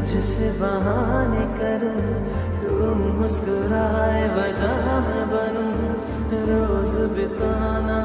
तुझसे बहाने करूँ तू मुस्कुराए वजह मैं बनूं रोज बिताना